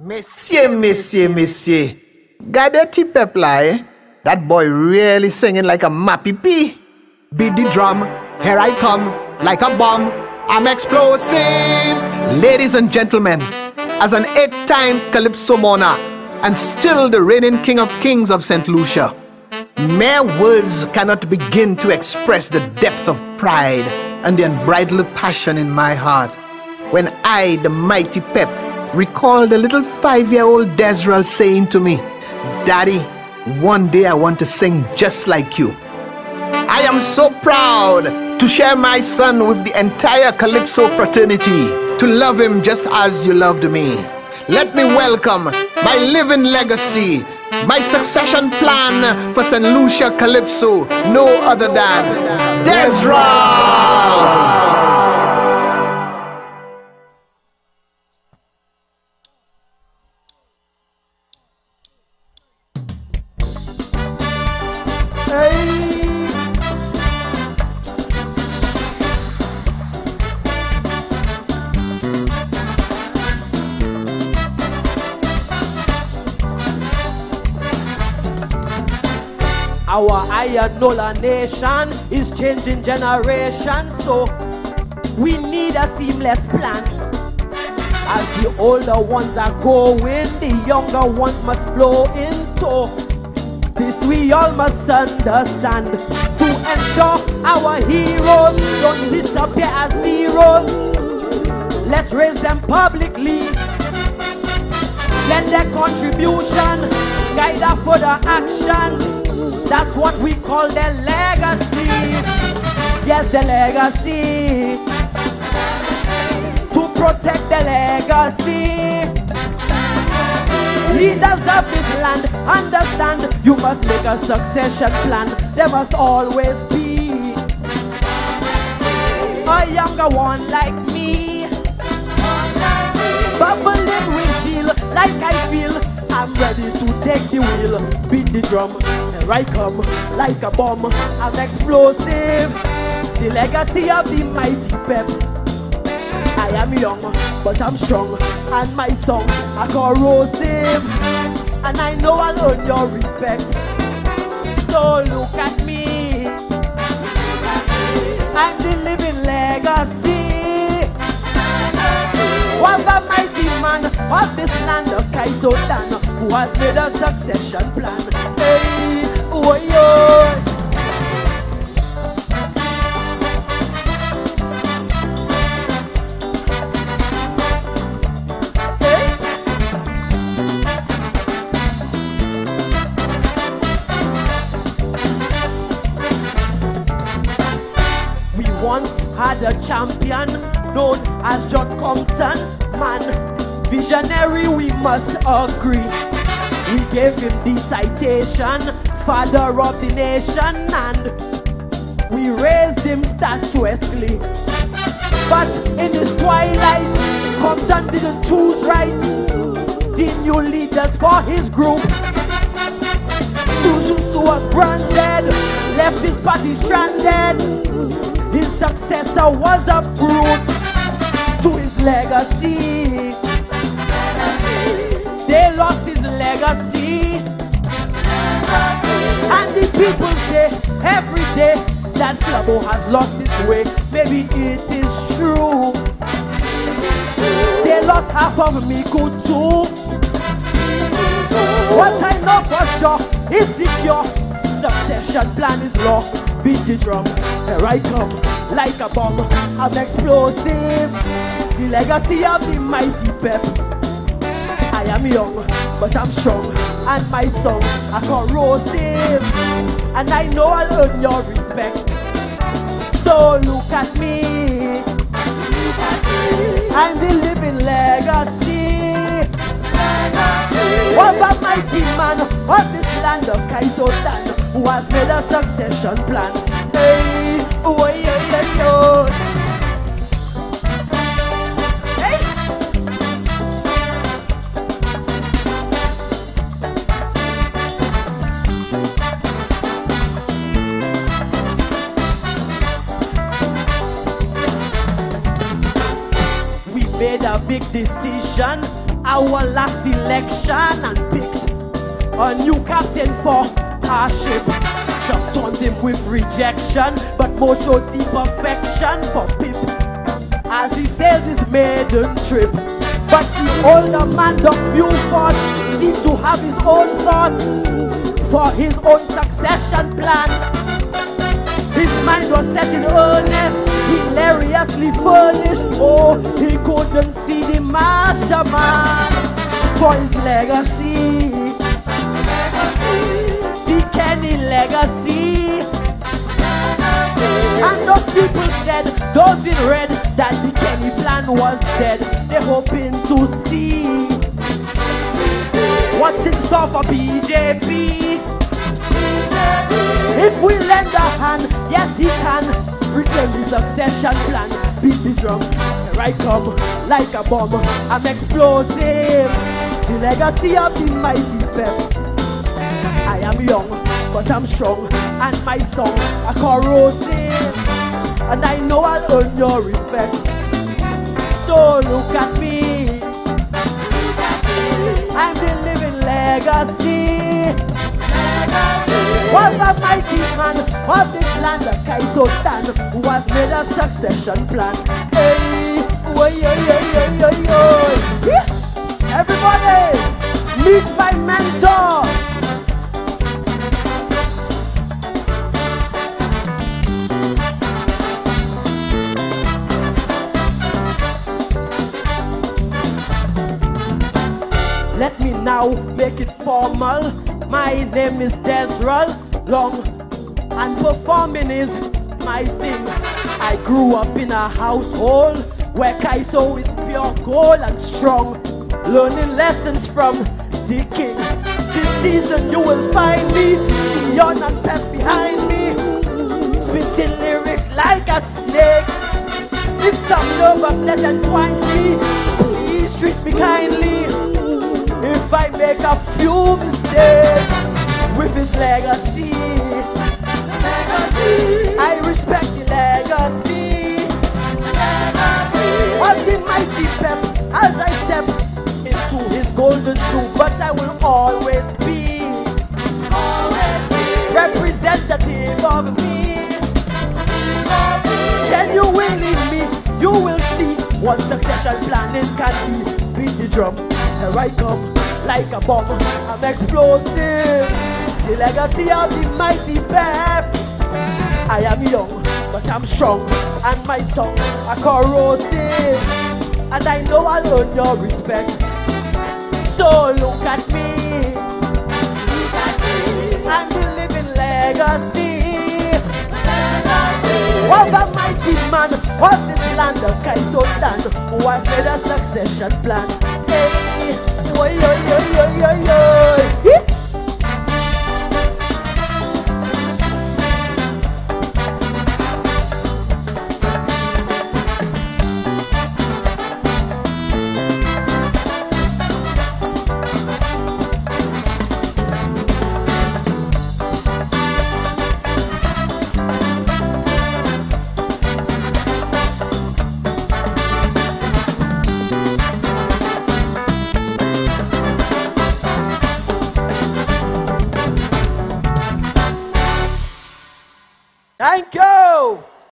Messieurs, messieurs, messieurs. Gade ti pepla, eh? That boy really singing like a mappy pea. Beat the drum, here I come, like a bomb. I'm explosive. Ladies and gentlemen, as an eight-time Calypso monarch, and still the reigning king of kings of St. Lucia, mere words cannot begin to express the depth of pride and the unbridled passion in my heart when I, the mighty Pep, recall the little five-year-old Dezral saying to me, Daddy, one day I want to sing just like you. I am so proud to share my son with the entire Calypso fraternity, to love him just as you loved me. Let me welcome my living legacy, my succession plan for St. Lucia Calypso, no other than Dezral! Our Ayanola nation is changing generation, so we need a seamless plan. As the older ones are going, the younger ones must flow into. This we all must understand to ensure our heroes don't disappear as heroes. Let's raise them publicly. Lend their contribution, guide our further actions. That's what we call the legacy. Yes, the legacy. To protect the legacy. Leaders of this land, understand you must make a succession plan. There must always be a younger one like like I feel. I'm ready to take the wheel, beat the drum, here I come, like a bomb. I'm explosive, the legacy of the mighty pep. I am young, but I'm strong, and my songs are corrosive. And I know I'll earn your respect. So look at me, I'm the living legacy. Of mighty man of this land of Kaito Dan who has made a succession plan. Hey, oh. We once had a champion known as John Compton. Man, visionary, we must agree. We gave him the citation, father of the nation, and we raised him statuesquely. But in his twilight, Compton didn't choose right. The new leaders for his group. Tujusu was branded, left his party stranded. His successor was a brute to his legacy. They lost his legacy. And the people say every day that Flambeau has lost his way. Maybe it is true. They lost half of Miku too. What I know for sure is the cure. Succession plan is law. Beat the drum, here I come like a bomb. I'm explosive. The legacy of the mighty pep. I am young, but I'm strong, and my songs are corrosive. And I know I'll earn your respect. So look at me. I'm the living legacy. What a mighty man of this land of Kaito Dan who has made a succession plan. Made a big decision. Our last election and picked a new captain for our ship. Some taunt him with rejection, but more so deep affection for Pip as he sails his maiden trip. But the older man, Doc Buford, seems to have his own thoughts for his own succession plan. His mind was set in earnest, hilariously furnished. Oh, he couldn't see the Marshall man for his legacy. The Kenny legacy. And those people said, those in red, that the Kenny plan was dead. They're hoping to see what's in store for PJP. If we lend a hand, yes he can reclaim the succession plan. Beat the drum, here I come like a bomb. I'm explosive, the legacy of the mighty pep. I am young, but I'm strong, and my song are corrosive, and I know I'll earn your respect. So look at me, I'm the living legacy. legacy. What a mighty man of who has made a succession plan. Hey, oi, oi, oi, oi, oi. Yeah. Everybody, meet my mentor. Let me now make it formal. My name is Dezral Long, and performing is my thing. I grew up in a household where Kaiso is pure gold and strong, learning lessons from the king. This season you will find me, Sion and Pep behind me, spitting lyrics like a snake. If some nervousness entwines me, please treat me kindly. If I make a few mistakes with his legacy, I respect the legacy of the mighty pep as I step into his golden shoe. But I will always be representative of me. Genuinely me, you will see what succession planning can be. Beat the drum, here I come like a bomb. I'm explosive, the legacy of the mighty pep. I am young, but I'm strong, and my songs are corrosive. And I know I'll earn your respect. So look at me, look at me, I'm the living legacy. Of a mighty man of this land, the Kaito land, who has made a succession plan. Hey, oi, oi, oi, oi, oi, oi.